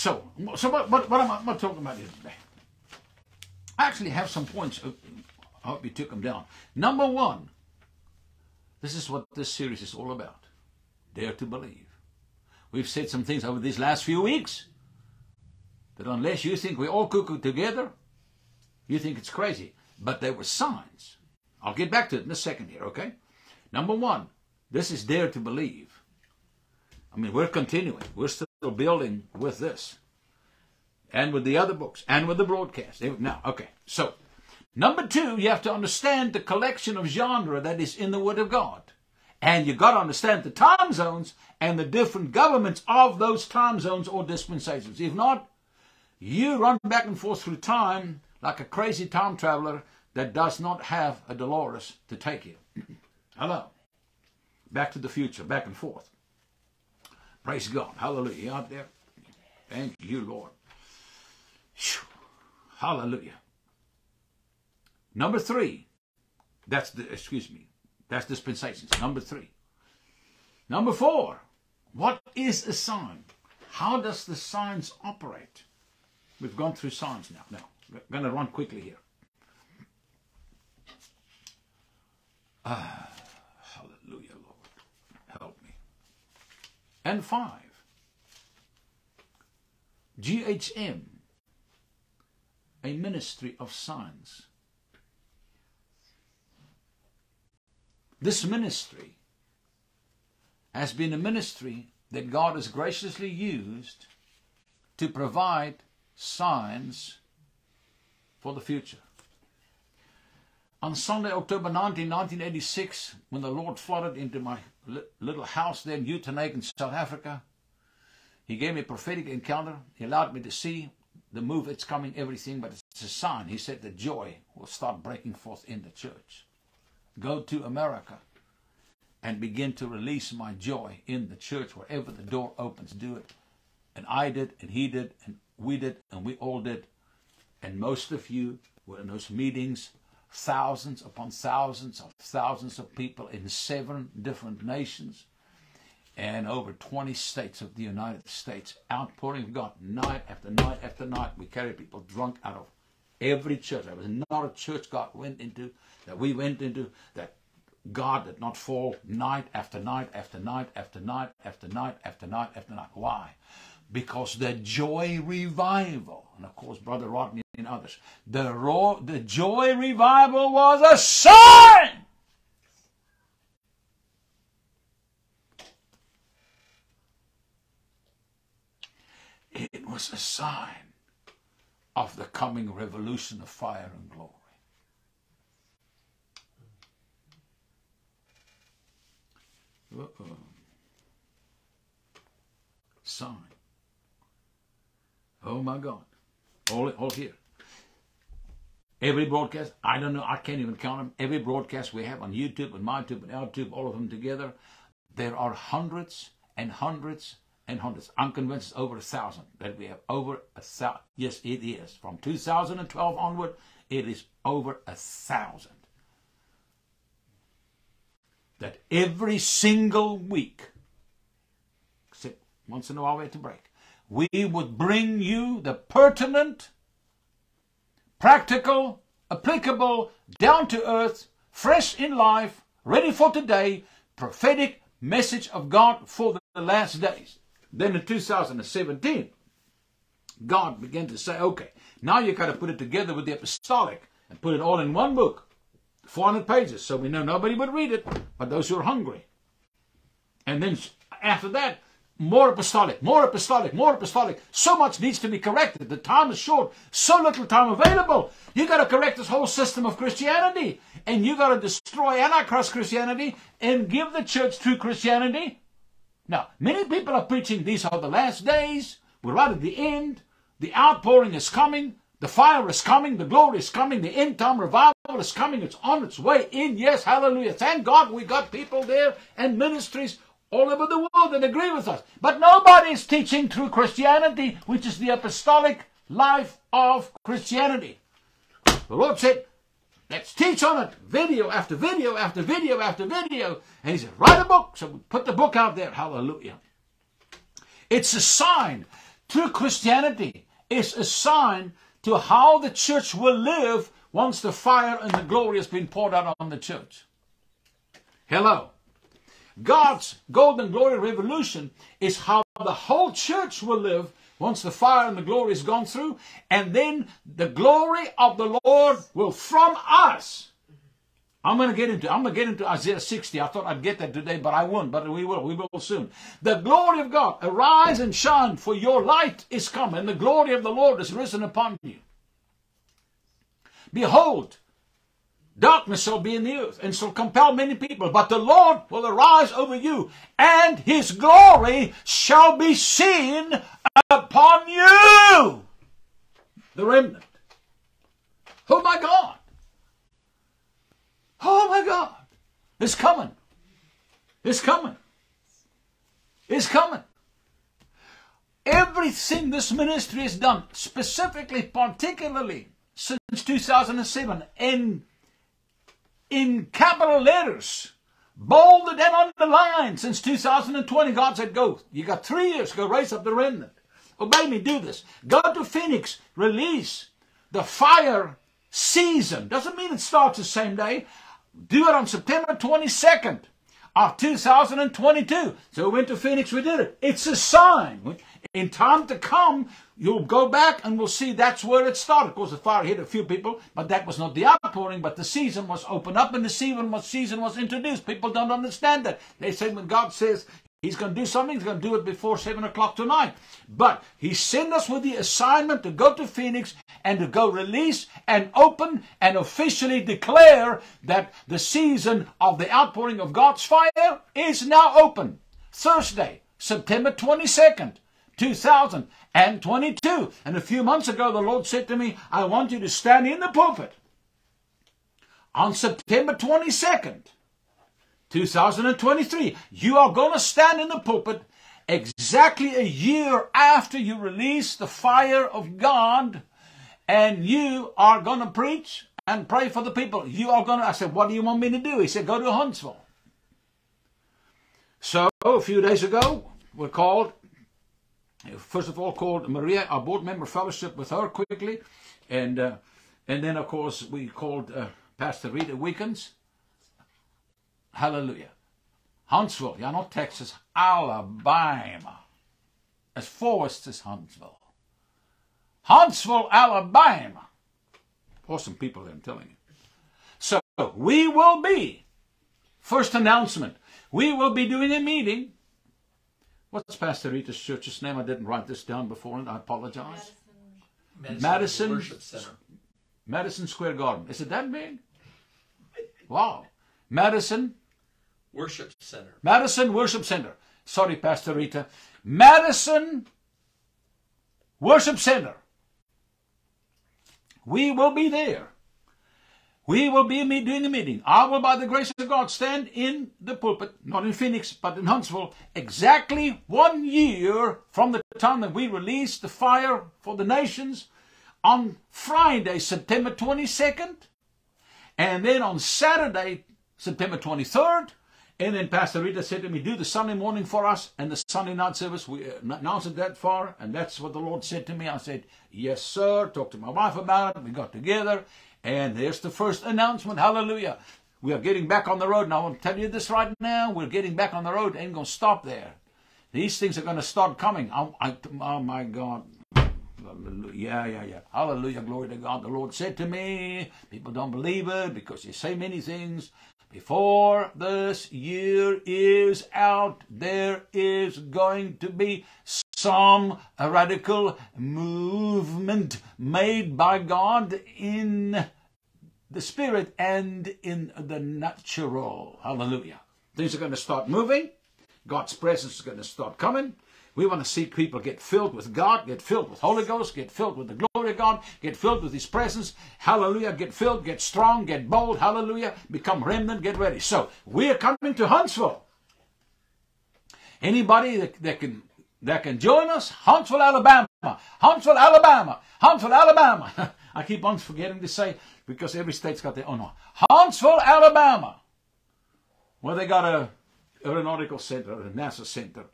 So, so what, what, what am I what am I talking about here today? I actually have some points. uh, I hope you took them down. Number one, this is what this series is all about. Dare to believe. We've said some things over these last few weeks that unless you think we all cuckoo together, you think it's crazy. But there were signs. I'll get back to it in a second here, okay? Number one, this is dare to believe. I mean, we're continuing. We're still building with this. And with the other books. And with the broadcast. Now, okay. So, number two, you have to understand the collection of genre that is in the Word of God. And you got to understand the time zones and the different governments of those time zones or dispensations. If not, you run back and forth through time like a crazy time traveler that does not have a DeLorean to take you. Hello. Back to the future, back and forth. Praise God. Hallelujah. You out there? Thank you, Lord. Whew. Hallelujah. Number three. That's the, excuse me, that's dispensations. Number three. Number four. What is a sign? How does the signs operate? We've gone through signs now. Now, we're going to run quickly here. Ah, hallelujah, Lord. Help me. And five. GHM, a ministry of science. This ministry has been a ministry that God has graciously used to provide signs for the future. On Sunday, October 19, 1986, when the Lord flooded into my little house there in Uitenhage, South Africa, He gave me a prophetic encounter. He allowed me to see the move that's coming, everything, but it's a sign. He said the joy will start breaking forth in the church. Go to America and begin to release my joy in the church wherever the door opens. Do it. And I did, and he did, and we did, and we all did. And most of you were in those meetings, thousands upon thousands of thousands of people in seven different nations and over 20 states of the United States. Outpouring of God night after night after night. We carried people drunk out of every church. There was not a church God went into that we went into that God did not fall night after night after night after night after night after night after night. Why? Because the joy revival, and of course, Brother Rodney and others, the raw, the joy revival was a sign. It was a sign of the coming revolution of fire and glory. Uh-oh. Sign. Oh my God. All, all here. Every broadcast, I don't know, I can't even count them. Every broadcast we have on YouTube and MyTube and OurTube, all of them together, there are hundreds and hundreds and hundreds. I'm convinced it's over a thousand that we have over a thousand. Yes, it is. From 2012 onward, it is over a thousand. That every single week, except once in a while we have to break, we would bring you the pertinent, practical, applicable, down to earth, fresh in life, ready for today, prophetic message of God for the last days. Then in 2017, God began to say, okay, now you got to put it together with the apostolic and put it all in one book, 400 pages, so we know nobody would read it but those who are hungry. And then after that, more apostolic, more apostolic, more apostolic. So much needs to be corrected. The time is short. So little time available. You got to correct this whole system of Christianity. And you got to destroy Antichrist Christianity and give the church true Christianity. Now, many people are preaching these are the last days. We're right at the end. The outpouring is coming. The fire is coming. The glory is coming. The end time revival is coming. It's on its way in. Yes, hallelujah. Thank God we got people there and ministries all over the world that agree with us. But nobody is teaching true Christianity, which is the apostolic life of Christianity. The Lord said, let's teach on it, video after video after video after video. And He said, write a book. So we put the book out there. Hallelujah. It's a sign True Christianity is a sign to how the church will live once the fire and the glory has been poured out on the church. Hello. God's Gold and Glory Revolution is how the whole church will live once the fire and the glory is gone through, and then the glory of the Lord will from us. I'm going to get into I'm going to get into Isaiah 60. I thought I'd get that today, but I won't. But we will. We will soon. The glory of God, arise and shine, for your light is come, and the glory of the Lord is risen upon you. Behold, darkness shall be in the earth, and shall compel many people, but the Lord will arise over you, and his glory shall be seen upon you. The remnant. Oh my God. Oh my God. It's coming. It's coming. It's coming. Everything this ministry has done, specifically, particularly since 2007, in, in capital letters, bolded and underlined since 2020, God said, Go. You got three years, go raise up the remnant. Obey me, do this. Go to Phoenix, release the fire season. Doesn't mean it starts the same day do it on September 22nd of 2022. So we went to Phoenix, we did it. It's a sign. In time to come, you'll go back and we'll see that's where it started. Of course, the fire hit a few people, but that was not the outpouring, but the season was opened up and the season was, season was introduced. People don't understand that. They say when God says He's going to do something. He's going to do it before 7 o'clock tonight. But he sent us with the assignment to go to Phoenix and to go release and open and officially declare that the season of the outpouring of God's fire is now open. Thursday, September 22nd. 2022. And 22. And a few months ago, the Lord said to me, I want you to stand in the pulpit on September 22nd 2023. You are going to stand in the pulpit exactly a year after you release the fire of God and you are going to preach and pray for the people. You are going to, I said, what do you want me to do? He said, go to Huntsville. So a few days ago, we're called, first of all, called Maria, our board member fellowship with her quickly. And, uh, and then, of course, we called uh, Pastor Rita Weekends Hallelujah. Huntsville, yeah, not Texas, Alabama. As far west as Huntsville. Huntsville, Alabama. Awesome people I'm telling you. So we will be, first announcement, we will be doing a meeting. What's Pastor Rita's church's name? I didn't write this down before and I apologize. Madison, Madison, Madison Square Garden. Is it that big? Wow. Madison Worship Center. Madison Worship Center. Sorry, Pastor Rita. Madison Worship Center. We will be there. We will be doing a meeting. I will, by the grace of God, stand in the pulpit, not in Phoenix, but in Huntsville, exactly one year from the time that we released the fire for the nations on Friday, September 22nd, and then on Saturday, September 23rd, and then Pastor Rita said to me, do the Sunday morning for us and the Sunday night service. We uh, announced it that far, and that's what the Lord said to me. I said, yes, sir. Talked to my wife about it. We got together, and there's the first announcement. Hallelujah. We are getting back on the road, and I want to tell you this right now. We're getting back on the road. Ain't going to stop there. These things are going to start coming. I, I, oh, my God. Yeah, yeah, yeah. Hallelujah. Glory to God. The Lord said to me, people don't believe it because you say many things. Before this year is out, there is going to be some radical movement made by God in the spirit and in the natural. Hallelujah. Things are going to start moving. God's presence is going to start coming. We want to see people get filled with God, get filled with Holy Ghost, get filled with the glory of God, get filled with His presence. Hallelujah. Get filled, get strong, get bold. Hallelujah. Become remnant, get ready. So we are coming to Huntsville. Anybody that, that can that can join us? Huntsville, Alabama. Huntsville, Alabama. Huntsville, Alabama. I keep on forgetting to say because every state's got their own one. Huntsville, Alabama. Where they got a aeronautical center, a NASA center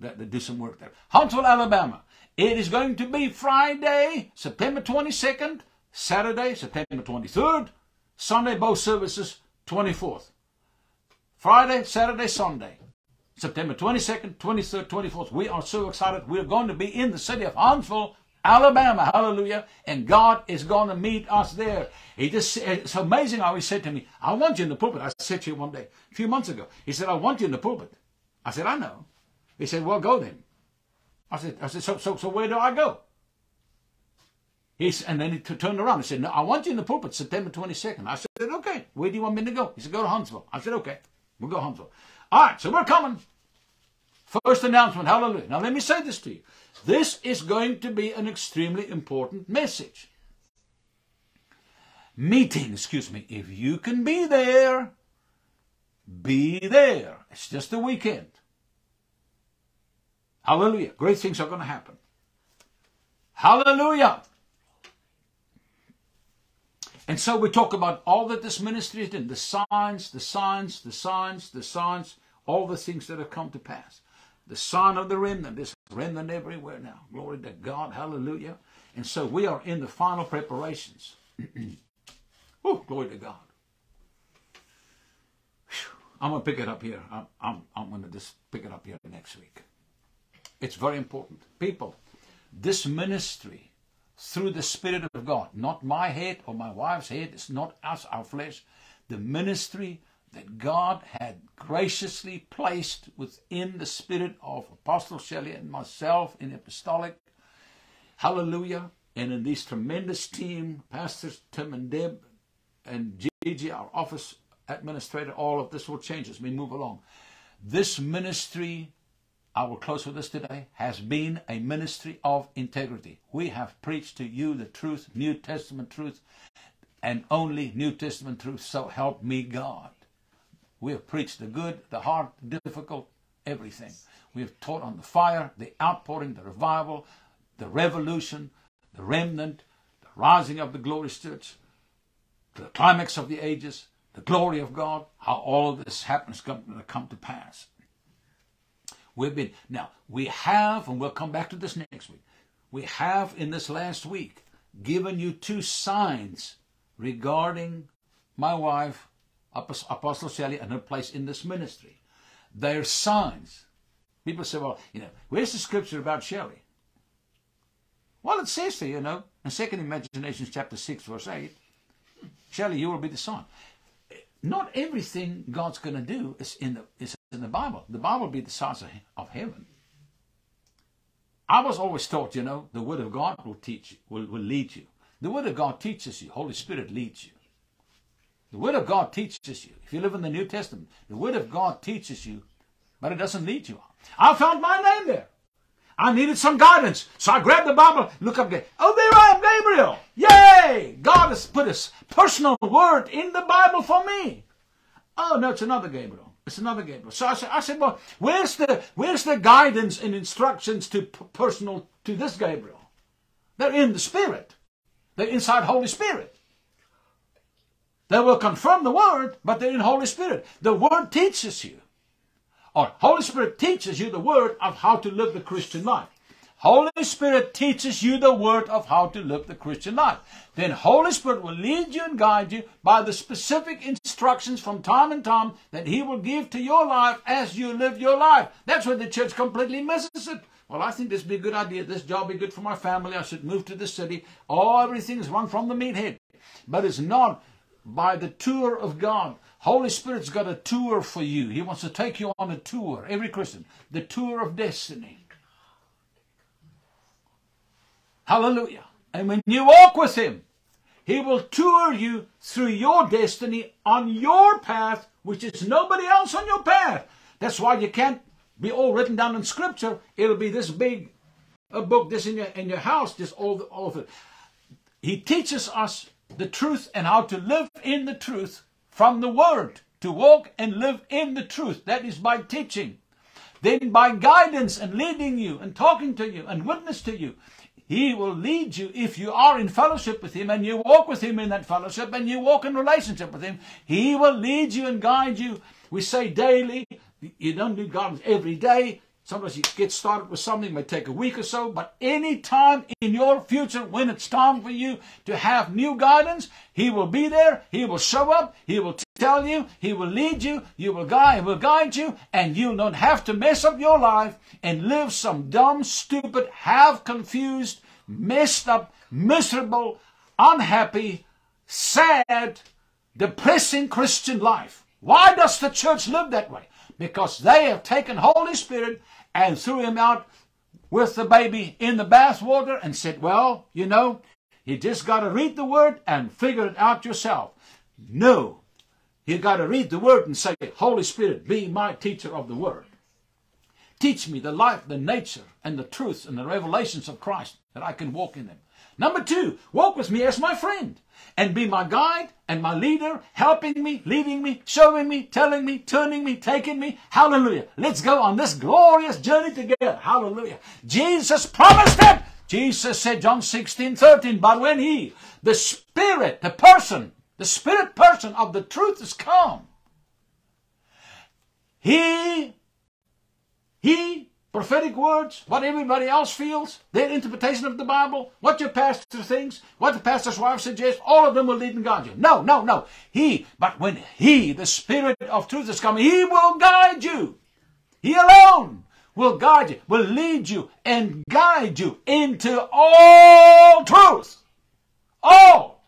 that, that do some work there. Huntsville, Alabama. It is going to be Friday, September 22nd, Saturday, September 23rd, Sunday, both services, 24th. Friday, Saturday, Sunday. September 22nd, 23rd, 24th. We are so excited. We're going to be in the city of Huntsville, Alabama. Hallelujah. And God is going to meet us there. He just, it's amazing how he said to me, I want you in the pulpit. I said to you one day, a few months ago. He said, I want you in the pulpit. I said, I know. He said, well, go then. I said, I said, so, so, so where do I go? He said, and then he turned around and said, no, I want you in the pulpit September 22nd. I said, okay, where do you want me to go? He said, go to Huntsville. I said, okay, we'll go to Huntsville. All right, so we're coming. First announcement, hallelujah. Now let me say this to you. This is going to be an extremely important message. Meeting, excuse me. If you can be there, be there. It's just a weekend. Hallelujah. Great things are going to happen. Hallelujah. And so we talk about all that this ministry is doing the signs, the signs, the signs, the signs, all the things that have come to pass. The sign of the remnant, this remnant everywhere now. Glory to God. Hallelujah. And so we are in the final preparations. oh, glory to God. I'm going to pick it up here. I'm, I'm, I'm going to just pick it up here next week. It's very important. People, this ministry through the Spirit of God. Not my head or my wife's head. It's not us, our flesh. The ministry that God had graciously placed within the spirit of Apostle Shelley and myself in apostolic. Hallelujah. And in this tremendous team, Pastors Tim and Deb and Gigi, our office administrator, all of this will change as we move along. This ministry I will close with this today, has been a ministry of integrity. We have preached to you the truth, New Testament truth, and only New Testament truth, so help me God. We have preached the good, the hard, the difficult, everything. We have taught on the fire, the outpouring, the revival, the revolution, the remnant, the rising of the glorious church, the climax of the ages, the glory of God, how all of this happens to come to pass. We've been, now, we have, and we'll come back to this next week, we have in this last week given you two signs regarding my wife, Apostle Shelley, and her place in this ministry. They're signs. People say, well, you know, where's the scripture about Shelley? Well, it says there, you know, in Second Imaginations chapter 6, verse 8, Shelley, you will be the son. Not everything God's going to do is in the is in the Bible. The Bible will be the size of, of heaven. I was always taught, you know, the Word of God will teach you, will, will lead you. The Word of God teaches you. Holy Spirit leads you. The Word of God teaches you. If you live in the New Testament, the Word of God teaches you, but it doesn't lead you. I found my name there. I needed some guidance. So I grabbed the Bible, look up, there. oh, there I am, Gabriel. Yay! God has put his personal word in the Bible for me. Oh, no, it's another Gabriel. It's another Gabriel. So I said, I said, well, where's the where's the guidance and instructions to personal to this Gabriel? They're in the Spirit. They're inside Holy Spirit. They will confirm the Word, but they're in Holy Spirit. The Word teaches you, or Holy Spirit teaches you the Word of how to live the Christian life. Holy Spirit teaches you the word of how to live the Christian life. Then Holy Spirit will lead you and guide you by the specific instructions from time and time that He will give to your life as you live your life. That's where the church completely misses it. Well, I think this would be a good idea. This job would be good for my family. I should move to the city. Oh, everything is run from the meathead. But it's not by the tour of God. Holy Spirit's got a tour for you. He wants to take you on a tour, every Christian, the tour of destiny. Hallelujah. And when you walk with Him, He will tour you through your destiny on your path, which is nobody else on your path. That's why you can't be all written down in Scripture. It'll be this big a book, this in your in your house, just all all of it. He teaches us the truth and how to live in the truth from the Word. To walk and live in the truth. That is by teaching. Then by guidance and leading you and talking to you and witness to you. He will lead you if you are in fellowship with Him and you walk with Him in that fellowship and you walk in relationship with Him. He will lead you and guide you. We say daily, you don't need guidance every day. Sometimes you get started with something, it may take a week or so, but any time in your future when it's time for you to have new guidance, He will be there, He will show up, He will tell you, He will lead you, you will guide, He will guide you, and you don't have to mess up your life and live some dumb, stupid, half confused, messed up, miserable, unhappy, sad, depressing Christian life. Why does the church live that way? Because they have taken Holy Spirit and threw him out with the baby in the bathwater and said, Well, you know, you just got to read the word and figure it out yourself. No. You got to read the word and say, Holy Spirit, be my teacher of the word. Teach me the life, the nature, and the truths and the revelations of Christ that I can walk in them. Number two, walk with me as my friend and be my guide and my leader, helping me, leading me, showing me, telling me, turning me, taking me. Hallelujah. Let's go on this glorious journey together. Hallelujah. Jesus promised it. Jesus said, John 16, 13, but when he, the Spirit, the person, the Spirit person of the truth is come, he, he prophetic words, what everybody else feels, their interpretation of the Bible, what your pastor thinks, what the pastor's wife suggests, all of them will lead and guide you. No, no, no. He, but when He, the Spirit of truth is coming, He will guide you. He alone will guide you, will lead you and guide you into all truth. All.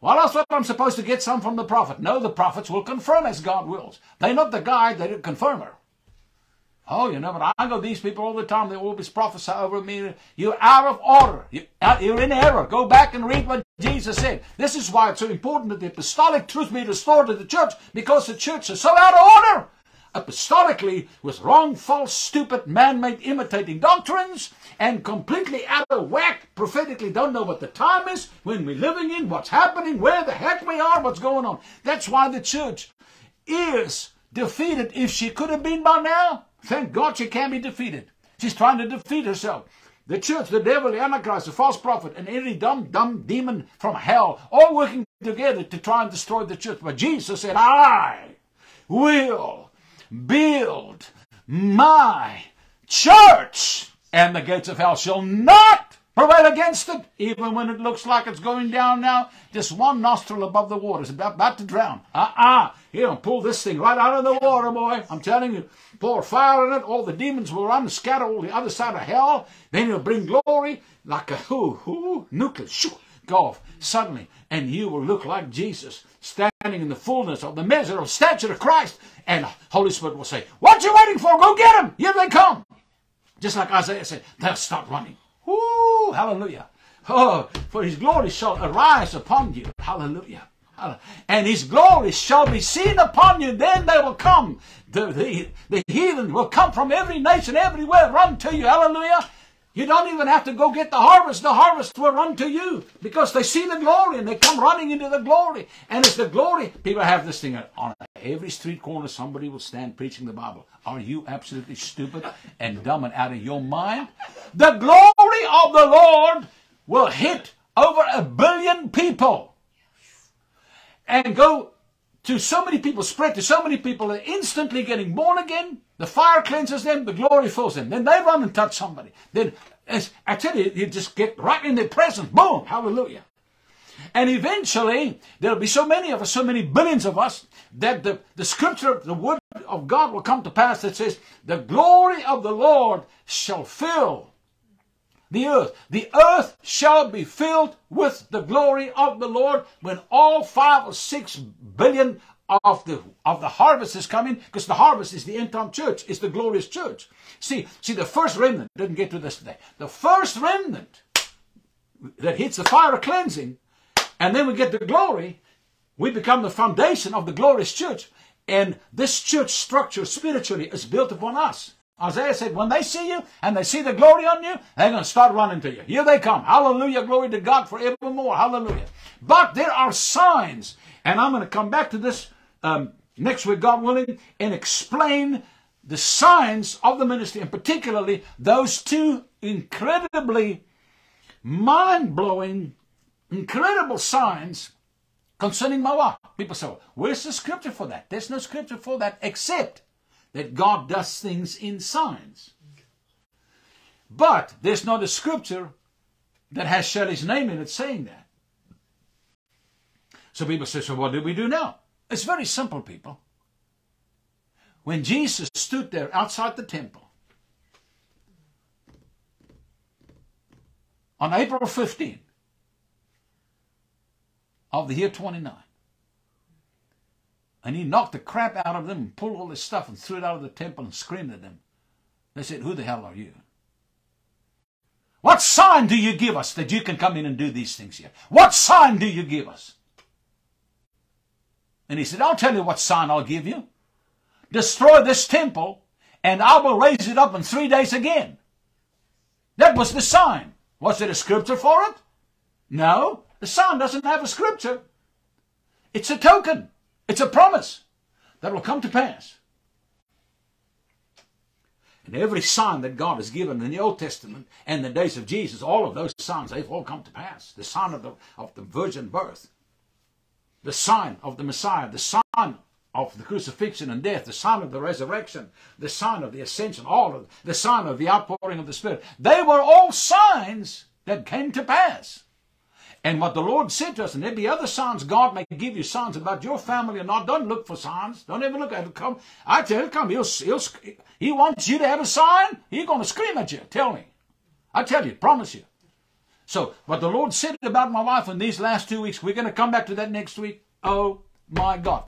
Well, I thought I'm supposed to get some from the prophet. No, the prophets will confirm as God wills. They're not the guide, they're the confirmer. Oh, you know, but I go these people all the time. They always prophesy over me. You're out of order. Uh, you're in error. Go back and read what Jesus said. This is why it's so important that the apostolic truth be restored to the church because the church is so out of order. Apostolically, with wrong, false, stupid, man-made imitating doctrines and completely out of whack, prophetically don't know what the time is, when we're living in, what's happening, where the heck we are, what's going on. That's why the church is defeated if she could have been by now. Thank God she can't be defeated. She's trying to defeat herself. The church, the devil, the Antichrist, the false prophet, and any dumb, dumb demon from hell, all working together to try and destroy the church. But Jesus said, I will build my church, and the gates of hell shall not prevail against it, even when it looks like it's going down now. Just one nostril above the water is about, about to drown. Uh-uh. He'll pull this thing right out of the water, boy. I'm telling you. Pour fire in it. All the demons will run scatter all the other side of hell. Then he'll bring glory like a hoo, hoo, nuclear, shoo, go off suddenly. And you will look like Jesus, standing in the fullness of the measure of stature of Christ. And Holy Spirit will say, what you waiting for? Go get them. Here they come. Just like Isaiah said, they'll start running. Hallelujah. Oh, for his glory shall arise upon you. Hallelujah. And his glory shall be seen upon you. Then they will come. The, the, the heathen will come from every nation, everywhere, run to you. Hallelujah. You don't even have to go get the harvest. The harvest will run to you because they see the glory and they come running into the glory. And it's the glory. People have this thing on every street corner, somebody will stand preaching the Bible. Are you absolutely stupid and dumb and out of your mind? The glory of the Lord will hit over a billion people and go to so many people, spread to so many people, and instantly getting born again. The fire cleanses them, the glory fills them. Then they run and touch somebody. Then, I tell you, you just get right in their presence. Boom! Hallelujah. And eventually, there'll be so many of us, so many billions of us, that the, the scripture, the word of God will come to pass that says, The glory of the Lord shall fill the earth. The earth shall be filled with the glory of the Lord when all five or six billion of the of the harvest is coming, because the harvest is the end time church, is the glorious church. See, see, the first remnant didn't get to this today. The first remnant that hits the fire of cleansing, and then we get the glory, we become the foundation of the glorious church. And this church structure spiritually is built upon us. Isaiah said, when they see you and they see the glory on you, they're going to start running to you. Here they come. Hallelujah. Glory to God forevermore. Hallelujah. But there are signs, and I'm going to come back to this um, next week, God willing, and explain the signs of the ministry, and particularly those two incredibly mind-blowing, incredible signs concerning my. People say, well, where's the scripture for that? There's no scripture for that except that God does things in signs. But there's not a scripture that has Shelley's name in it saying that. So people say, so what do we do now? It's very simple, people. When Jesus stood there outside the temple on April 15 of the year 29, and he knocked the crap out of them and pulled all this stuff and threw it out of the temple and screamed at them. They said, Who the hell are you? What sign do you give us that you can come in and do these things here? What sign do you give us? And he said, I'll tell you what sign I'll give you. Destroy this temple, and I will raise it up in three days again. That was the sign. Was there a scripture for it? No. The sign doesn't have a scripture. It's a token. It's a promise that will come to pass. And every sign that God has given in the Old Testament and the days of Jesus, all of those signs, they've all come to pass. The sign of the, of the virgin birth, the sign of the Messiah, the sign of the crucifixion and death, the sign of the resurrection, the sign of the ascension, all of the sign of the outpouring of the Spirit. They were all signs that came to pass. And what the Lord said to us, and there be other signs God may give you signs about your family or not. Don't look for signs. Don't ever look at it. Come, I tell you, come. He'll, he'll, he wants you to have a sign. He's going to scream at you. Tell me. I tell you, promise you. So, what the Lord said about my wife in these last two weeks, we're going to come back to that next week. Oh my God.